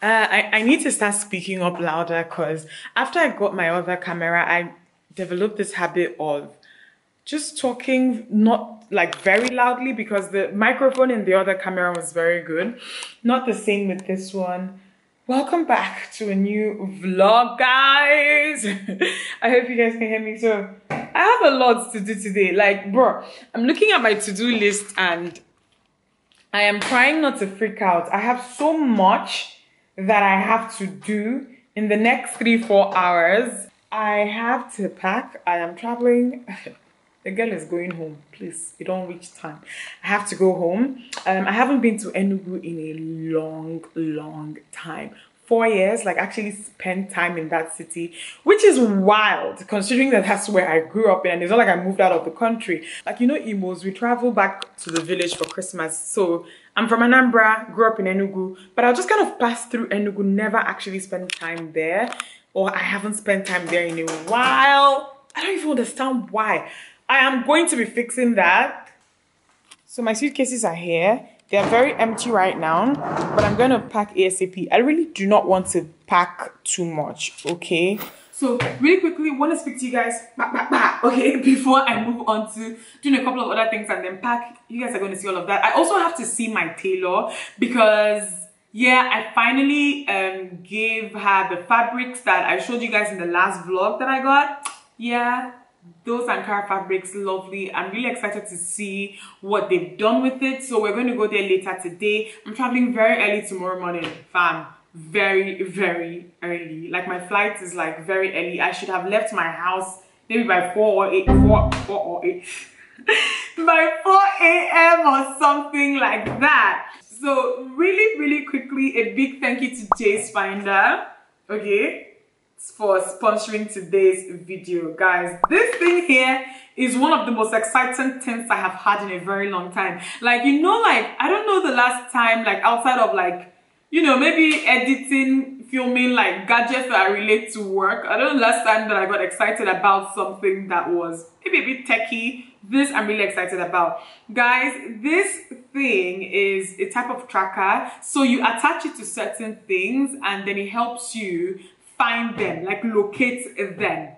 Uh, I, I need to start speaking up louder because after I got my other camera, I developed this habit of just talking not like very loudly because the microphone in the other camera was very good. Not the same with this one. Welcome back to a new vlog, guys. I hope you guys can hear me. So, I have a lot to do today. Like, bro, I'm looking at my to-do list and I am trying not to freak out. I have so much that I have to do in the next three, four hours. I have to pack. I am traveling. the girl is going home. Please, you don't reach time. I have to go home. Um, I haven't been to Enugu in a long, long time four years, like actually spent time in that city, which is wild considering that that's where I grew up in. And it's not like I moved out of the country. Like, you know, Igbos, we travel back to the village for Christmas. So I'm from Anambra, grew up in Enugu, but I'll just kind of passed through Enugu, never actually spent time there. Or I haven't spent time there in a while. I don't even understand why. I am going to be fixing that. So my suitcases are here. They're very empty right now, but I'm going to pack ASAP. I really do not want to pack too much, okay? So really quickly, want to speak to you guys, bah, bah, bah, okay, before I move on to doing a couple of other things and then pack. You guys are going to see all of that. I also have to see my tailor because yeah, I finally um, gave her the fabrics that I showed you guys in the last vlog that I got. Yeah, those Ankara fabrics lovely. I'm really excited to see what they've done with it. So we're going to go there later today. I'm traveling very early tomorrow morning, fam. Very, very early. Like my flight is like very early. I should have left my house maybe by 4 or 8, 4, 4 or 8. by 4 a.m. or something like that. So really, really quickly, a big thank you to JaysFinder. Okay, for sponsoring today's video guys this thing here is one of the most exciting things i have had in a very long time like you know like i don't know the last time like outside of like you know maybe editing filming like gadgets that I relate to work i don't know last time that i got excited about something that was maybe a bit techy this i'm really excited about guys this thing is a type of tracker so you attach it to certain things and then it helps you find them, like locate them.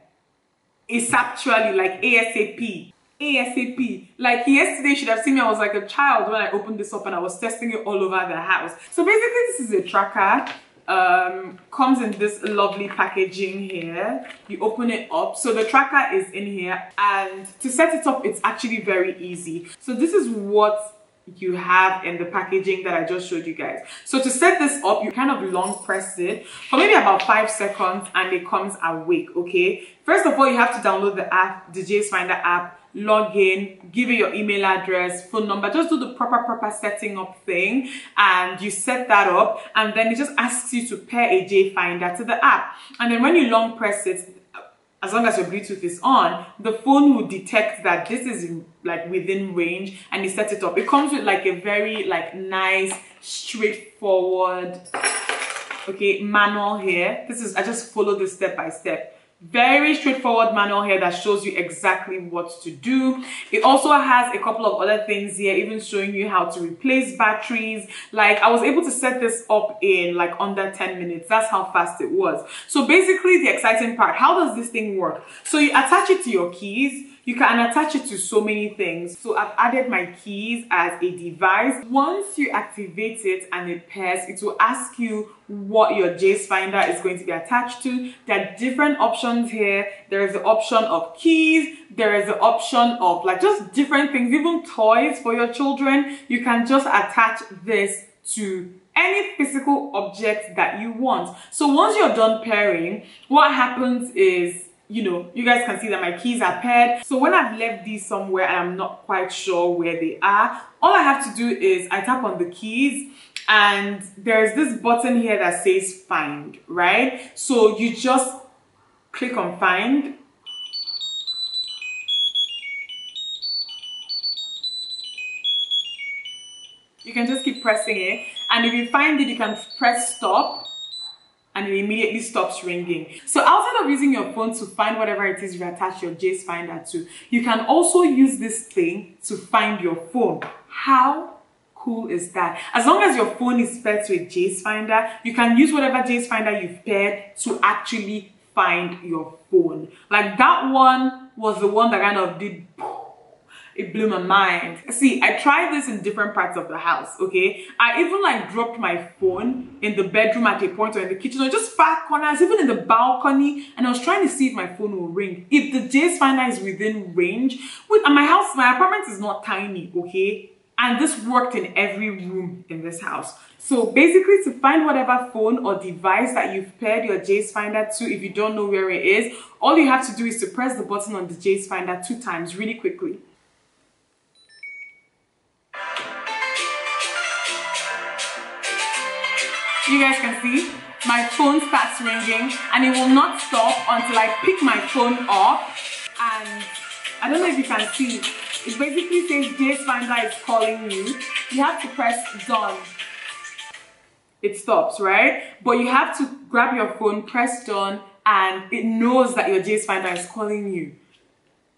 It's actually like ASAP. ASAP. Like yesterday, you should have seen me. I was like a child when I opened this up and I was testing it all over the house. So basically, this is a tracker. Um, comes in this lovely packaging here. You open it up. So the tracker is in here and to set it up, it's actually very easy. So this is what you have in the packaging that I just showed you guys. So to set this up, you kind of long press it for maybe about five seconds and it comes awake, okay? First of all, you have to download the app, the JaysFinder app, log in, give it your email address, phone number, just do the proper, proper setting up thing and you set that up and then it just asks you to pair a J Finder to the app. And then when you long press it, as long as your Bluetooth is on, the phone will detect that this is like within range and you set it up. It comes with like a very like nice, straightforward, okay, manual here. This is, I just follow this step by step very straightforward manual here that shows you exactly what to do. It also has a couple of other things here even showing you how to replace batteries. Like i was able to set this up in like under 10 minutes. That's how fast it was. So basically the exciting part how does this thing work? So you attach it to your keys you can attach it to so many things. So I've added my keys as a device. Once you activate it and it pairs, it will ask you what your JaysFinder is going to be attached to. There are different options here. There is the option of keys. There is the option of like just different things, even toys for your children. You can just attach this to any physical object that you want. So once you're done pairing, what happens is you know, you guys can see that my keys are paired. So when I've left these somewhere and I'm not quite sure where they are, all I have to do is I tap on the keys and there's this button here that says find, right? So you just click on find you can just keep pressing it and if you find it you can press stop and it immediately stops ringing. So outside of using your phone to find whatever it is you attach your JaysFinder to, you can also use this thing to find your phone. How? cool is that? As long as your phone is paired to a JaysFinder, you can use whatever JaysFinder you've paired to actually find your phone. Like that one was the one that kind of did it blew my mind. See, I tried this in different parts of the house, okay? I even like dropped my phone in the bedroom at a point or in the kitchen or just far corners, even in the balcony, and I was trying to see if my phone will ring. If the JaysFinder is within range, with my house, my apartment is not tiny, okay? And this worked in every room in this house. So basically to find whatever phone or device that you've paired your JaysFinder to, if you don't know where it is, all you have to do is to press the button on the JaysFinder two times really quickly. You guys can see my phone starts ringing and it will not stop until I pick my phone up and I don't know if you can see it basically says JaysFinder is calling you. You have to press done. It stops, right? But you have to grab your phone, press done, and it knows that your JaysFinder is calling you.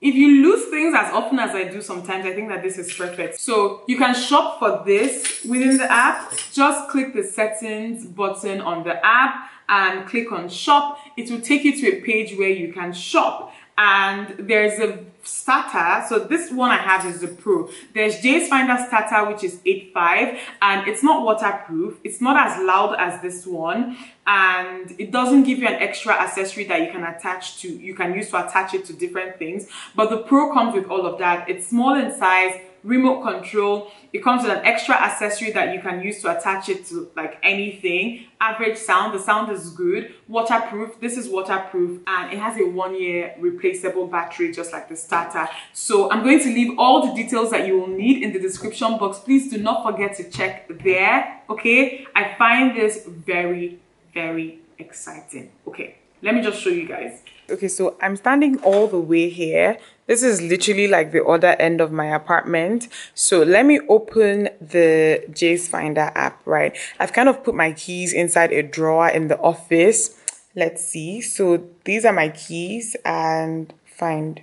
If you lose things as often as I do sometimes, I think that this is perfect. So you can shop for this within the app. Just click the settings button on the app and click on shop. It will take you to a page where you can shop and there's a starter. So this one i have is the pro. There's JaysFinder starter which is 8.5 and it's not waterproof. It's not as loud as this one and it doesn't give you an extra accessory that you can attach to you can use to attach it to different things. But the pro comes with all of that. It's small in size remote control. It comes with an extra accessory that you can use to attach it to like anything. Average sound, the sound is good. Waterproof, this is waterproof and it has a one year replaceable battery just like the starter. So I'm going to leave all the details that you will need in the description box. Please do not forget to check there, okay? I find this very, very exciting. Okay, let me just show you guys. Okay, so I'm standing all the way here this is literally like the other end of my apartment. So let me open the JaysFinder app, right? I've kind of put my keys inside a drawer in the office. Let's see. So these are my keys and find.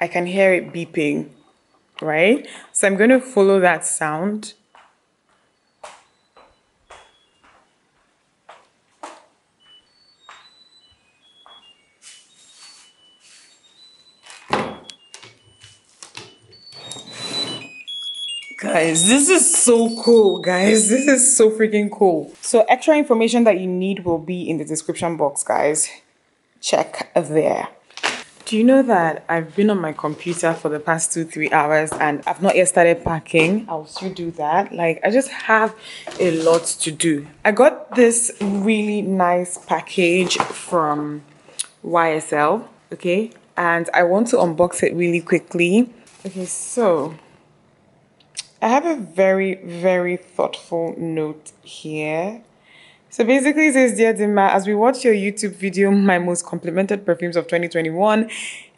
I can hear it beeping, right? So I'm going to follow that sound. Guys this is so cool guys this is so freaking cool so extra information that you need will be in the description box guys check there do you know that I've been on my computer for the past two, three hours and I've not yet started packing? I'll still do that. Like, I just have a lot to do. I got this really nice package from YSL, okay? And I want to unbox it really quickly. Okay, so I have a very, very thoughtful note here. So basically it says, Dear Dimma, as we watch your YouTube video, My Most Complimented Perfumes of 2021,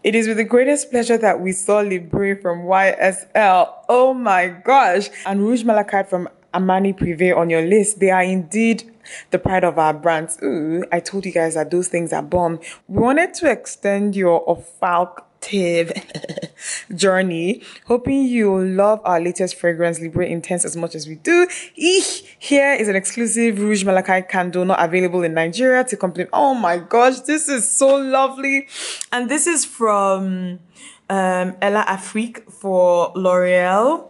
it is with the greatest pleasure that we saw Libre from YSL. Oh my gosh. And Rouge Malachite from Armani Privé on your list. They are indeed the pride of our brands. Ooh, I told you guys that those things are bomb. We wanted to extend your Falk journey. Hoping you love our latest fragrance, Libre Intense, as much as we do. Here is an exclusive Rouge Malachite candle not available in Nigeria to complete. Oh my gosh, this is so lovely. And this is from um, Ella Afrique for L'Oreal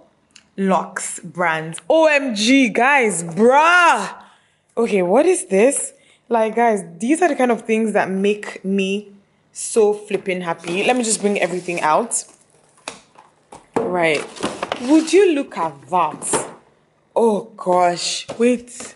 Luxe brand. OMG, guys, bruh. Okay, what is this? Like, guys, these are the kind of things that make me so flipping happy. Let me just bring everything out. Right. Would you look at that? Oh gosh. Wait.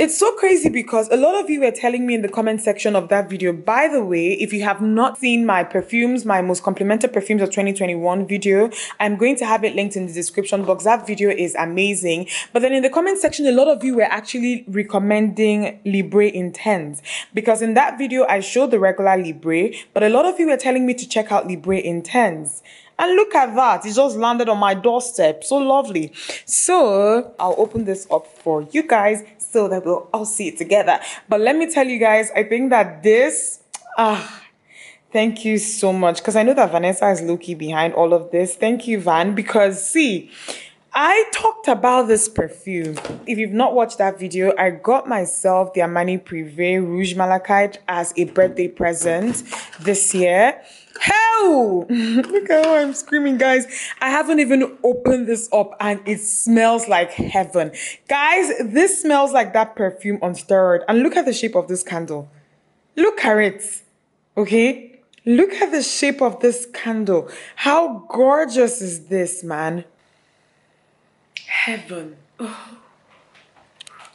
It's so crazy because a lot of you were telling me in the comment section of that video. By the way, if you have not seen my perfumes, my most complimented perfumes of 2021 video, I'm going to have it linked in the description box. That video is amazing. But then in the comment section, a lot of you were actually recommending Libre Intense because in that video, I showed the regular Libre, but a lot of you were telling me to check out Libre Intense. And look at that. It just landed on my doorstep. So lovely. So I'll open this up for you guys so that we'll all see it together. But let me tell you guys, I think that this, ah, Thank you so much. Because I know that Vanessa is Loki behind all of this. Thank you, Van. Because see, I talked about this perfume. If you've not watched that video, I got myself the Armani Privé Rouge Malachite as a birthday present this year. Hell! Look at how I'm screaming, guys. I haven't even opened this up and it smells like heaven. Guys, this smells like that perfume on steroid. And look at the shape of this candle. Look at it. Okay? Look at the shape of this candle. How gorgeous is this, man? Heaven. Oh.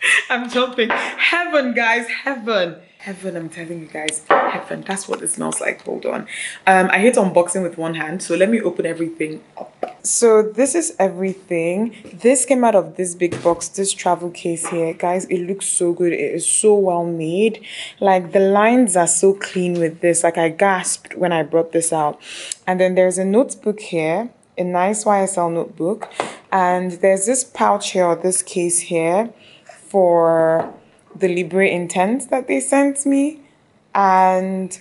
I'm jumping. Heaven, guys, heaven. Heaven, I'm telling you guys, heaven. That's what it smells like. Hold on. Um, I hate unboxing with one hand, so let me open everything up. So this is everything. This came out of this big box, this travel case here. Guys, it looks so good. It is so well made. Like the lines are so clean with this. Like I gasped when I brought this out. And then there's a notebook here, a nice YSL notebook. And there's this pouch here, or this case here for the Libre Intense that they sent me. And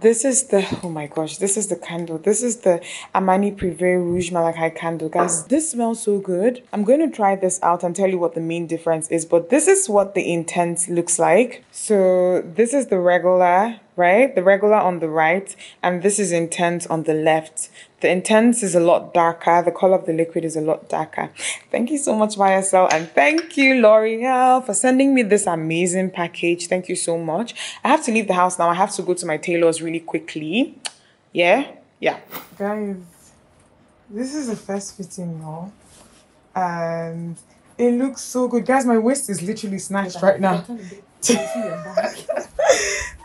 this is the, oh my gosh, this is the candle. This is the Armani Privé Rouge Malachite candle. Guys, this smells so good. I'm going to try this out and tell you what the main difference is. But this is what the Intense looks like. So this is the regular, right? The regular on the right. And this is Intense on the left. The intense is a lot darker. The color of the liquid is a lot darker. Thank you so much, YSL. And thank you, L'Oreal, for sending me this amazing package. Thank you so much. I have to leave the house now. I have to go to my tailor's really quickly. Yeah? Yeah. Guys, this is the first fitting now. And it looks so good. Guys, my waist is literally snatched right now.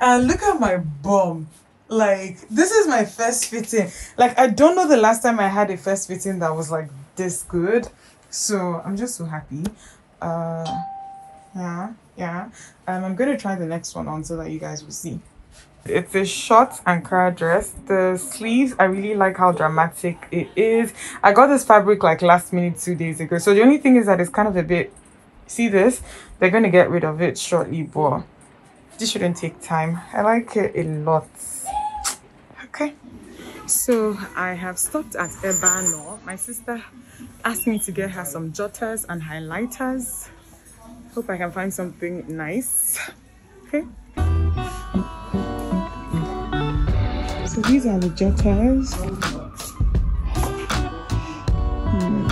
and look at my bum like this is my first fitting. Like i don't know the last time i had a first fitting that was like this good. So i'm just so happy. Uh yeah yeah. Um i'm gonna try the next one on so that you guys will see. It's a short ankara dress. The sleeves i really like how dramatic it is. I got this fabric like last minute two days ago. So the only thing is that it's kind of a bit see this? They're going to get rid of it shortly but this shouldn't take time. I like it a lot okay. So i have stopped at Ebeano. My sister asked me to get her some jotters and highlighters. Hope i can find something nice. Okay. So these are the jotters. Hmm.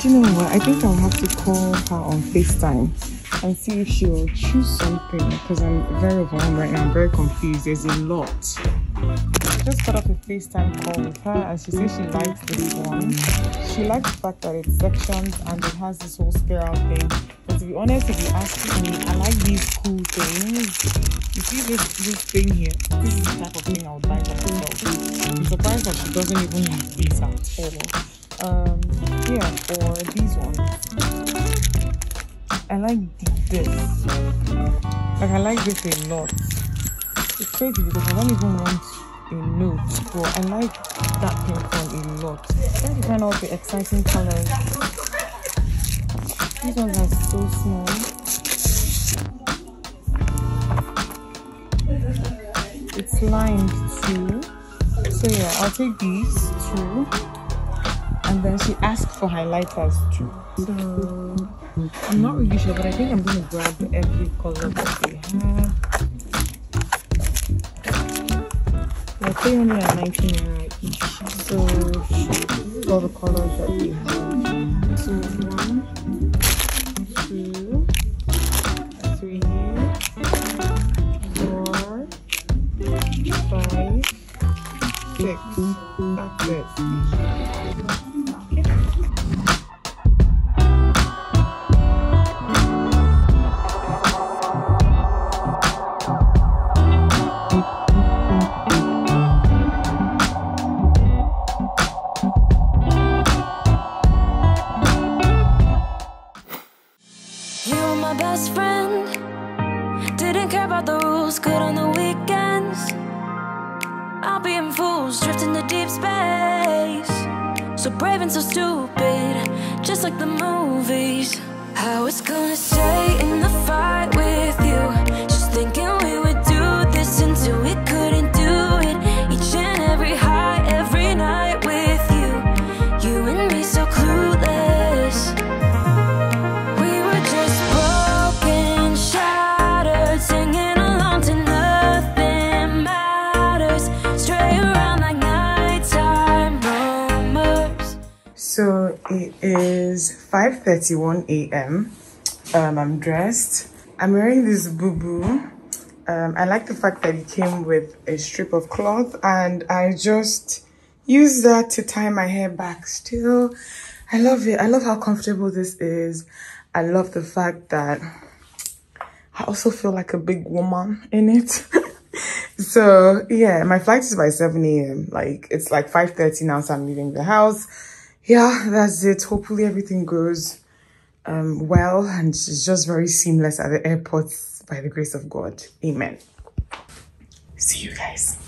Do you know what? I think I'll have to call her on FaceTime and see if she will choose something because I'm very overwhelmed right now. I'm very confused. There's a lot. I just got off a FaceTime call with her and she says she likes this one. She likes the fact that it's sectioned and it has this whole spiral thing. But to be honest, if you ask me, I like these cool things. You see this this thing here? This is the type of thing I would buy for myself. I'm surprised that she doesn't even use these at all. Um, yeah, or these ones. I like this. Like I like this a lot. It's crazy because I don't even want a note, but I like that pink one a lot. Trying to of the exciting colors. These ones are so small. It's lined too. So yeah, I'll take these two. And then she asked for highlighters too. So I'm not really sure, but I think I'm gonna grab every color that they have. They're 319 naira each. So all the colors that we have. So one, I was gonna stay in the fight with you. Just thinking we would do this until we couldn't do it. And every night with you. And me so clueless. We were just broken, shattered Singing along to So it is 5.31 a.m. Um, I'm dressed. I'm wearing this boo-boo. Um, I like the fact that it came with a strip of cloth and I just use that to tie my hair back still. I love it. I love how comfortable this is. I love the fact that I also feel like a big woman in it. so yeah, my flight is by 7 a.m. Like it's like 5.30 now, so I'm leaving the house yeah, that's it. Hopefully everything goes um, well and it's just very seamless at the airport by the grace of God. Amen. See you guys.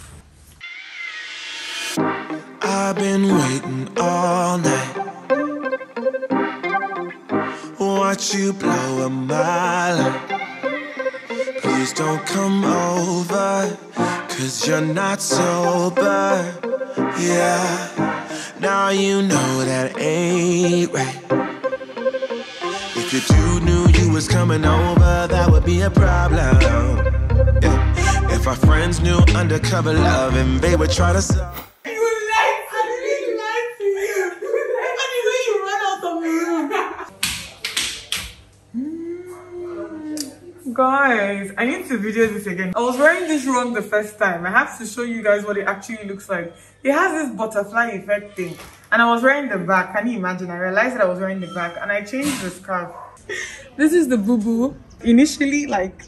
I've been waiting all night. Watch you blow a mile. Please don't come over, cause you're not sober. Yeah. Now you know that ain't right. If you two knew you was coming over, that would be a problem. Yeah. If our friends knew undercover love and they would try to. Guys, I need to video this again. I was wearing this wrong the first time. I have to show you guys what it actually looks like. It has this butterfly effect thing. And I was wearing the back. Can you imagine? I realized that I was wearing the back and I changed the scarf. this is the boo-boo. Initially, like,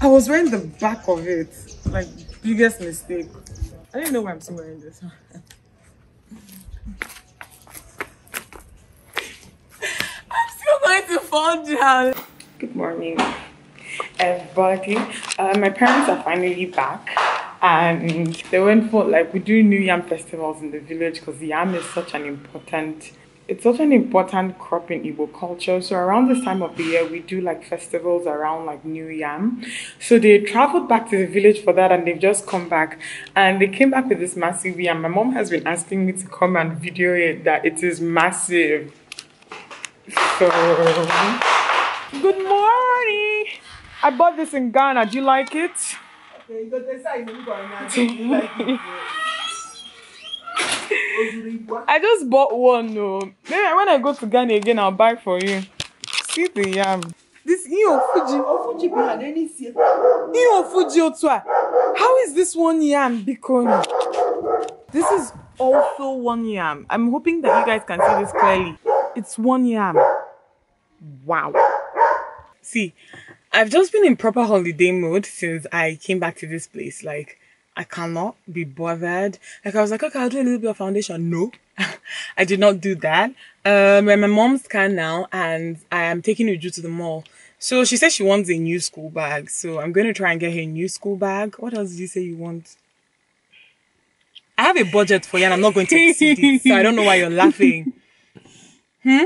I was wearing the back of it. Like, biggest mistake. I didn't know why I'm still wearing this. I'm still going to fall down. Good morning everybody. Uh, my parents are finally back and they went for like we do new yam festivals in the village because yam is such an important it's such an important crop in Igbo culture. So around this time of the year, we do like festivals around like New Yam. So they traveled back to the village for that and they've just come back. And they came back with this massive yam. My mom has been asking me to come and video it that it is massive. So, good morning. I bought this in Ghana. Do you like it? I just bought one. Oh. No, maybe when I go to Ghana again, I'll buy for you. See the yam. This Iyo Fuji. Oh, Fuji behind any Iyo Fuji Otwa. How is this one yam bikoni? This is also one yam. I'm hoping that you guys can see this clearly. It's one yam. Wow. See, I've just been in proper holiday mode since I came back to this place. Like, I cannot be bothered. Like, I was like, okay, I'll do a little bit of foundation. No, I did not do that. Um, we're my mom's car now, and I am taking Uju to the mall. So she says she wants a new school bag. So I'm going to try and get her a new school bag. What else did you say you want? I have a budget for you, and I'm not going to exceed it. So I don't know why you're laughing. Hmm?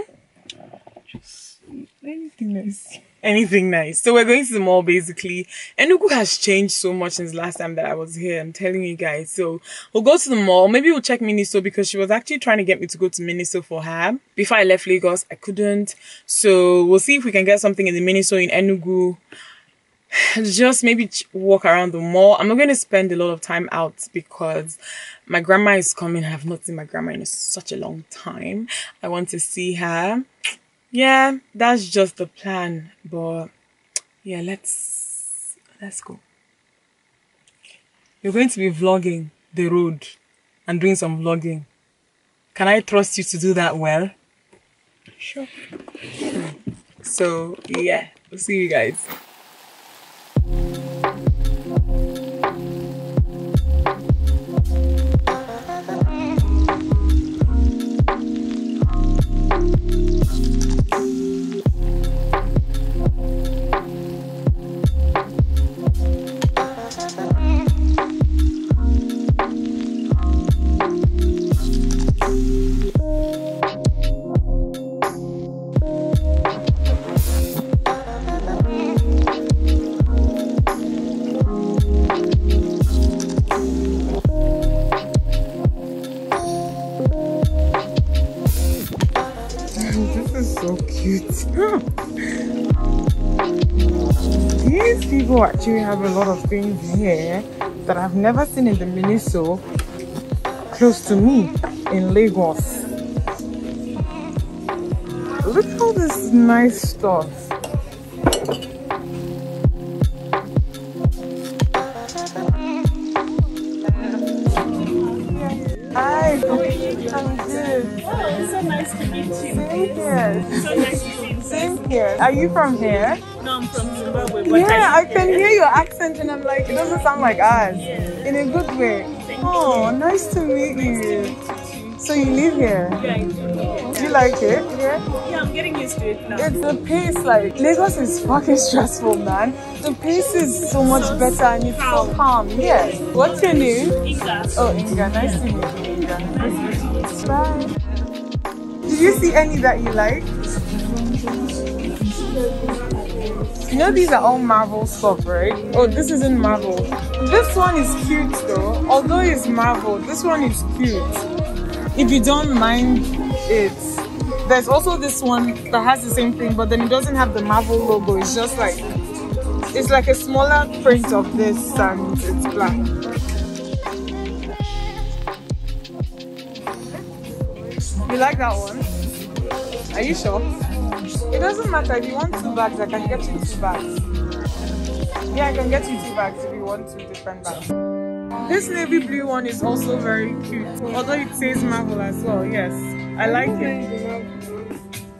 Just anything nice anything nice. So we're going to the mall basically. Enugu has changed so much since last time that I was here. I'm telling you guys. So we'll go to the mall. Maybe we'll check Miniso because she was actually trying to get me to go to Miniso for her. Before I left Lagos, I couldn't. So we'll see if we can get something in the Miniso in Enugu. Just maybe walk around the mall. I'm not going to spend a lot of time out because my grandma is coming. I have not seen my grandma in such a long time. I want to see her yeah, that's just the plan. But yeah, let's let's go. You're going to be vlogging the road and doing some vlogging. Can I trust you to do that well? Sure. So yeah, we'll see you guys. do have a lot of things here that I've never seen in the Miniso close to me in Lagos. Look at all this nice stuff. Are you from here? No, I'm from Zimbabwe. Yeah, I can hear your accent and I'm like, it doesn't sound like us. In a good way. Oh, nice to meet you. So you live here? Yeah, I do. Do you like it here? Yeah, I'm getting used to it now. It's the pace, like Lagos is fucking stressful, man. The pace is so much better and it's so calm. Yes. What's your name? Inga. Oh, Inga. Nice to meet you, Inga. Nice to meet you. Bye. Did you see any that you like? You know these are all Marvel stuff, right? Oh, this isn't Marvel. This one is cute though. Although it's Marvel, this one is cute. If you don't mind it. There's also this one that has the same thing, but then it doesn't have the Marvel logo. It's just like it's like a smaller print of this and it's black. You like that one? Are you sure? It doesn't matter. If you want two bags, I can get you two bags. Yeah, I can get you two bags if you want two different bags. This navy blue one is also very cute. Although it says Marvel as well. Yes, I like it.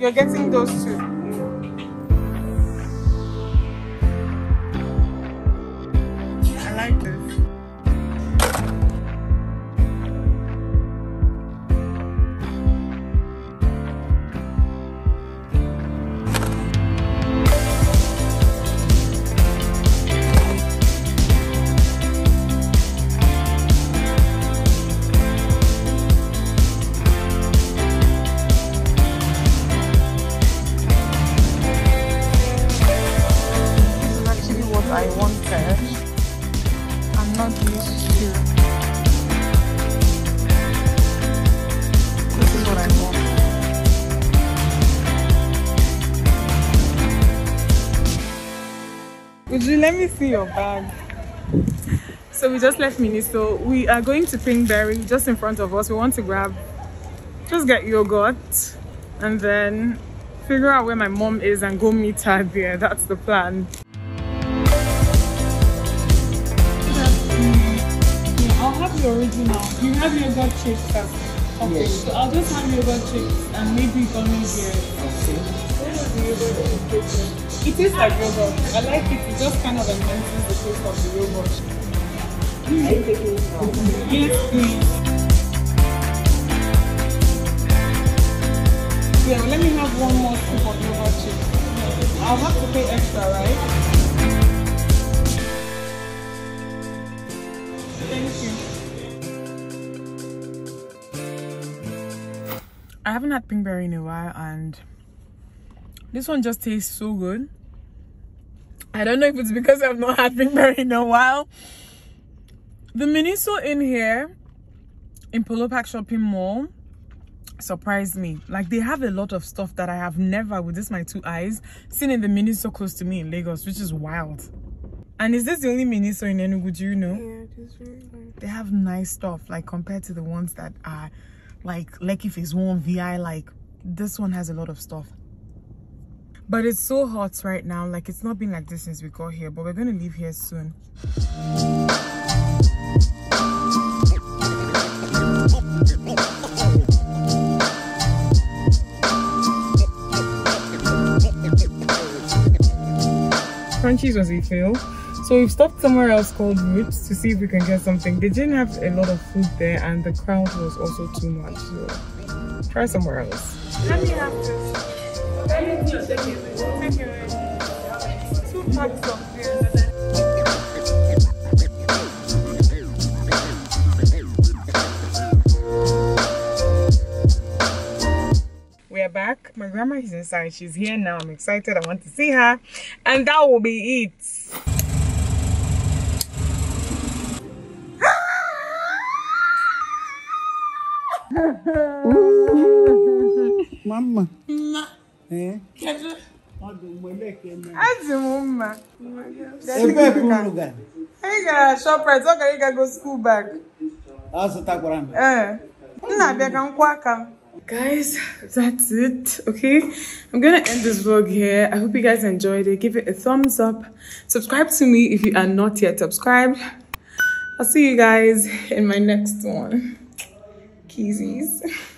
You're getting those two. See your bag? So we just left Miniso. We are going to Pinkberry just in front of us. We want to grab, just get yogurt and then figure out where my mom is and go meet her there. That's the plan. I'll have the original. You have yogurt chips. that's- Okay, so I'll just have yogurt chips and maybe gummy bears. It tastes like yogurt. I like it. It just kind of enhances the taste of the yogurt. Yes, please. Yeah, let me have one more scoop of yogurt chips. I'll have to pay extra, right? Thank you. I haven't had pinkberry in a while and this one just tastes so good. I don't know if it's because I've not had pinkberry in a while. The Miniso in here in Polo Park Shopping Mall surprised me. Like they have a lot of stuff that I have never, with this my two eyes, seen in the Miniso close to me in Lagos, which is wild. And is this the only Miniso in Enugu? Do you know? Yeah, it is very nice. they have nice stuff like compared to the ones that are like Lucky Face One VI like this one has a lot of stuff but it's so hot right now like it's not been like this since we got here but we're gonna leave here soon Crunchies was a fail so we've stopped somewhere else called Roots to see if we can get something. They didn't have a lot of food there and the crowd was also too much. So try somewhere else. Two packs of this. We are back. My grandma is inside. She's here now. I'm excited. I want to see her. And that will be it. Mama. Eh? Azị m mma. Ebe kwuru ga. Anyị gara Shoprite, ọ gara ịga go school bag. Ọ zụtakwara m. Ee. M na-abịa ka m kwụọ aka m. guys that's it okay i'm gonna end this vlog here i hope you guys enjoyed it give it a thumbs up subscribe to me if you are not yet subscribed i'll see you guys in my next one keezies